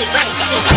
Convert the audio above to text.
Every break.